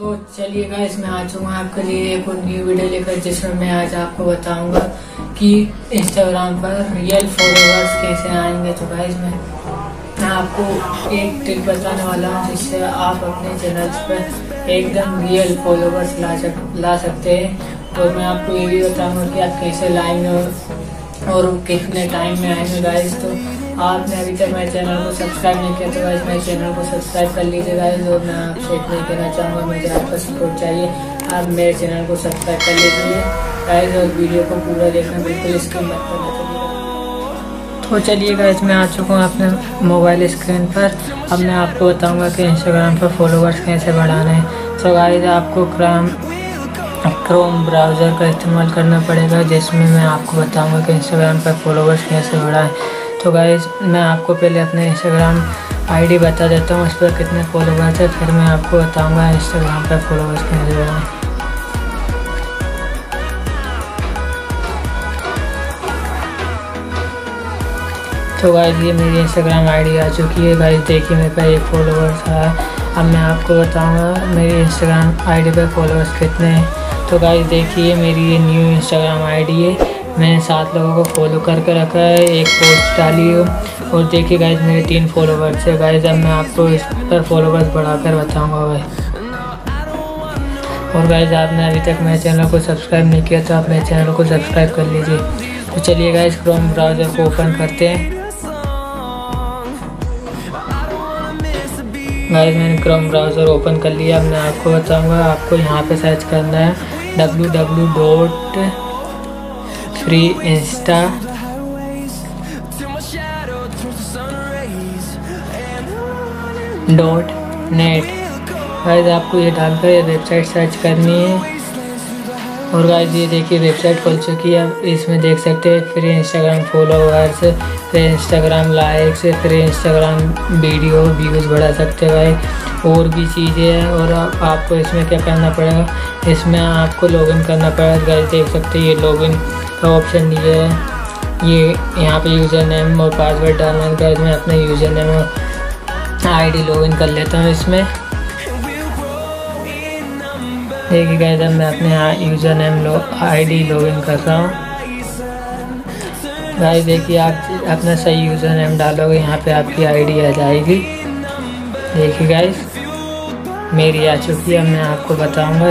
तो चलिए गाइस मैं आ चुका हूँ आपके लिए एक और न्यू वीडियो लेकर, जिसमें मैं आज आपको बताऊँगा कि इंस्टाग्राम पर रियल फॉलोअर्स कैसे आएँगे। तो गाइस मैं मैं आपको एक ट्रिक बताने वाला हूँ, जिससे आप अपने चैनल पर एकदम रियल फॉलोअर्स ला सक, ला सकते हैं। तो मैं आपको ये भी बताऊँगा कि आप कैसे लाएँगे और कितने टाइम में आएँगे गाइस तो आपने अभी तक मेरे चैनल को सब्सक्राइब नहीं किया तो गाइस मेरे चैनल को सब्सक्राइब कर लीजिए गाइस और मैं आपसे इतना कहना चाहूँगा, मुझे आपका सपोर्ट चाहिए। आप मेरे चैनल को सब्सक्राइब कर लीजिए। गाइस और वीडियो को पूरा देखना, बिल्कुल इसके मत तो चलिए गाइस मैं आ चुका हूँ अपने मोबाइल स्क्रीन पर। अब मैं आपको बताऊँगा कि इंस्टाग्राम पर फॉलोवर्स कैसे बढ़ाना है। सो गाइस आपको क्राम क्रोम ब्राउज़र का इस्तेमाल करना पड़ेगा, जिसमें मैं आपको बताऊँगा कि इंस्टाग्राम पर फॉलोवर्स कैसे बढ़ाएँ। तो गाइज़ मैं आपको पहले अपने इंस्टाग्राम आईडी बता देता हूँ उस पर कितने फॉलोवर्स है, फिर मैं आपको बताऊँगा इंस्टाग्राम पर फॉलोवर्स कैसे बढ़ाएँ तो गाइज़ ये मेरी इंस्टाग्राम आईडी आ चुकी है। गाइज़ देखिए, मेरे पास एक फॉलोवर्स है। अब मैं आपको बताऊँगा मेरी इंस्टाग्राम आईडी पर फॉलोवर्स कितने हैं। तो गाइज़ देखिए मेरी ये न्यू इंस्टाग्राम आईडी है। मैंने सात लोगों को फॉलो करके रखा है, एक पोस्ट डाली है। और देखिए गाइज़ मेरे तीन फॉलोवर्स है। गाइज़ अब मैं आपको इस पर फॉलोवर्स बढ़ाकर बताऊँगा भाई। और गाइज़ आपने अभी तक मेरे चैनल को सब्सक्राइब नहीं किया तो आप मेरे चैनल को सब्सक्राइब कर लीजिए। तो चलिए गाइज़ क्रोम ब्राउज़र को ओपन करते हैं। गाइज़ मैंने क्रोम ब्राउज़र ओपन कर लिया। अब मैं आपको बताऊँगा, आपको यहाँ पे सर्च करना है W W dot free insta dot net guys आपको ये डालकर ये वेबसाइट सर्च करनी है। और गाइज़ ये देखिए वेबसाइट खुल चुकी है। अब इसमें देख सकते हैं free Instagram followers free Instagram likes free Instagram video views बढ़ा सकते हैं भाई और भी चीज़ें हैं और आपको इसमें क्या करना पड़ेगा? इसमें आपको लॉगिन करना पड़ेगा। गाइज़ देख सकते हैं, ये लॉगिन का ऑप्शन दिया है। ये यहाँ पे यूज़र नेम और पासवर्ड डालना है। मैं अपना यूज़र नेम और आईडी लॉगिन कर लेता हूँ इसमें। देखिए गाइस, अब मैं अपने यूज़र नेम लो आईडी लॉगिन कर रहा हूँ। गाइस, देखिए आप अपना सही यूज़र नेम डालोगे, यहाँ पे आपकी आईडी आ जाएगी। देखिए गाइस। मेरी आ चुकी है, मैं आपको बताऊँगा।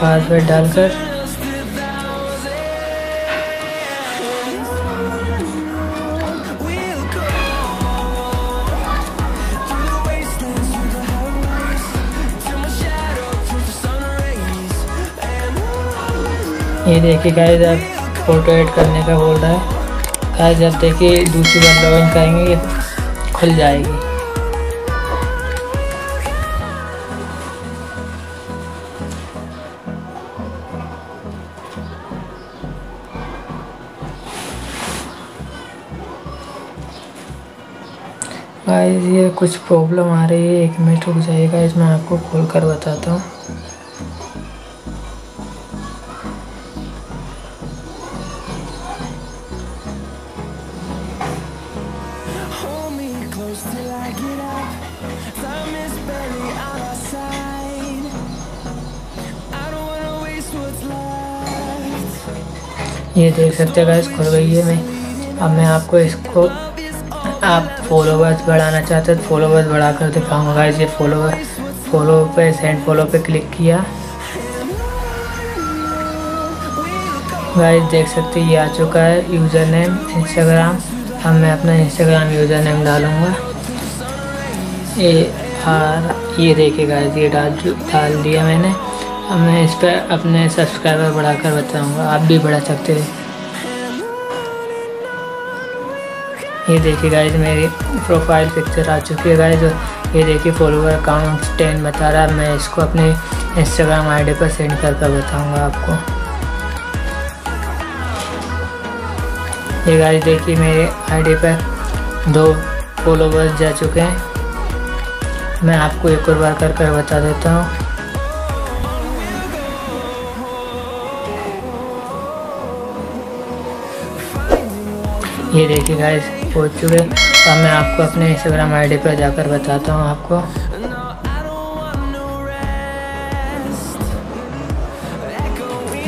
पासवर्ड डालकर। ये देखिए गाइस अब फ़ोटो ऐड करने का बोल रहा है। गाइस जब देखिए, दूसरी बार लॉगिन करेंगे खुल जाएगी। गाइस ये कुछ प्रॉब्लम आ रही है। एक मिनट रुक जाइएगा इसमें आपको खोल कर बताता हूँ। ये देख सकते हैं गाइस खुल गई है। मैं अब मैं आपको इसको आप फॉलोवर्स बढ़ाना चाहते हैं तो फॉलोवर्स बढ़ा कर दिखाऊँगा गाइस ये फॉलोवर फॉलो पे सेंड फॉलो पे क्लिक किया। गाइस देख सकते ये आ चुका है यूज़र नेम इंस्टाग्राम अब मैं अपना इंस्टाग्राम यूज़र नेम डालूँगा। ए आर, ये देखिए गाइस ये डाल डाल दिया मैंने। अब मैं इस पर अपने सब्सक्राइबर बढ़ाकर बताऊँगा, आप भी बढ़ा सकते हैं। ये देखिए गाइज़ मेरी प्रोफ़ाइल पिक्चर आ चुकी है गाइज़ ये देखिए फॉलोवर अकाउंट टेन बता रहा है। मैं इसको अपने इंस्टाग्राम आईडी पर सेंड करके बताऊँगा आपको। ये गाइज़ देखिए मेरे आईडी पर दो फॉलोवर्स जा चुके हैं। मैं आपको एक और बार कर कर बता देता हूँ। ये देखिए गाइस पहुँच चुके अब मैं आपको अपने इंस्टाग्राम आईडी पर जाकर बताता हूँ आपको।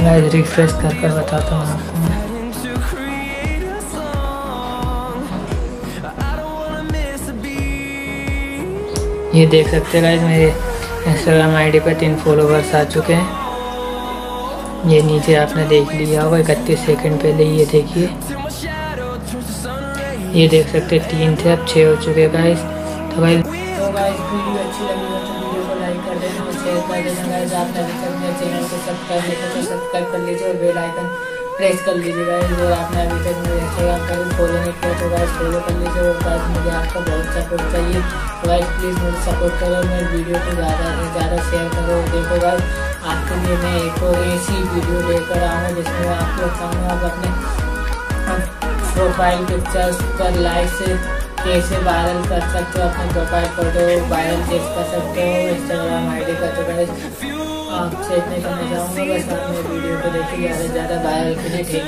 गाइस रिफ्रेश कर कर बताता हूँ आपको ये देख सकते हैं गाइस मेरे इंस्टाग्राम आईडी पर तीन फॉलोवर्स आ चुके हैं। ये नीचे आपने देख लिया होगा, इकतीस सेकंड पहले ये देखिए। ये देख सकते हैं, तीन थे, अब छः हो चुके हैं गाइस तो गाइस तो गाइस वीडियो अच्छी लगी हो तो वीडियो को लाइक कर देना और शेयर कर देना गाइस आपने अभी तक मेरे चैनल को सब्सक्राइब नहीं किया तो सब्सक्राइब कर लीजिए, और बेल आइकन प्रेस कर लीजिए गाइस और आपने अभी तक मेरे इंस्टाग्राम पर फॉलो नहीं किया तो गाइस फॉलो कर लीजिए, और गाइस मुझे आपका बहुत सपोर्ट चाहिए। तो गाइस प्लीज़ मुझे सपोर्ट करो मेरे वीडियो को ज़्यादा से ज़्यादा शेयर करो। देखो गाइस आपके लिए मैं एक और ऐसी वीडियो लेकर आऊँगा जिसमें आपको बताऊँगा आप अपने प्रोफ़ाइल पिक्चर्स पर लाइक से कैसे वायरल कर सकते हो, अपने प्रोफ़ाइल फ़ोटो वायरल चेक कर सकते हो इंस्टाग्राम आई डी का तो गाइस आपसे इतने समझ चाहूँगा, बस आपने वीडियो को देखिए, ज़्यादा से ज़्यादा वायरल के लिए ठीक